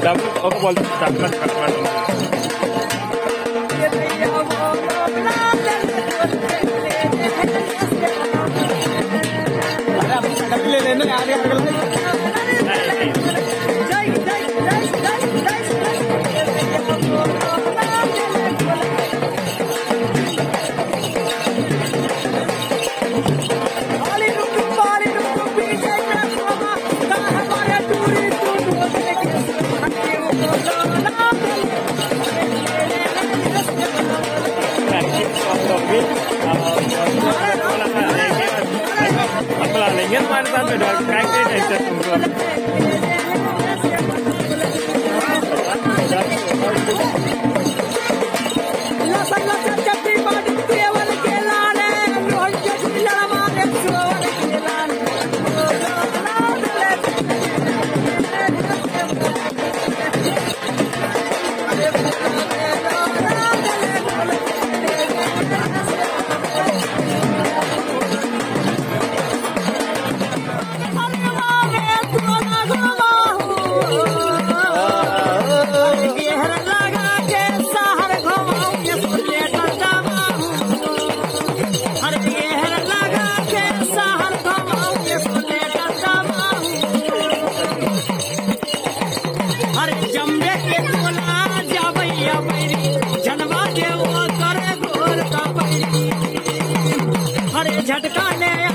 David, otherwise, that can't happen. ಏನು ಮಾಡ್ತಾ ಇದ್ದಾರೆ झटका ले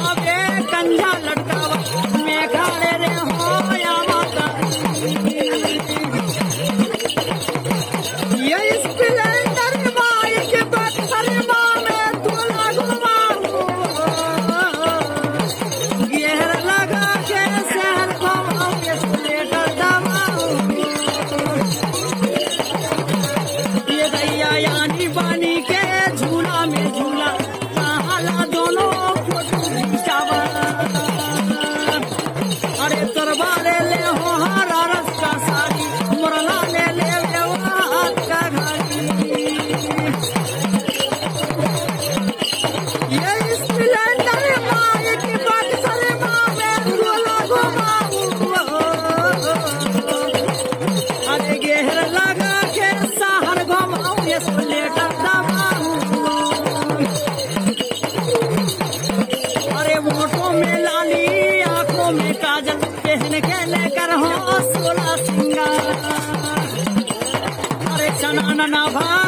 के लेकर हो चना ना भाई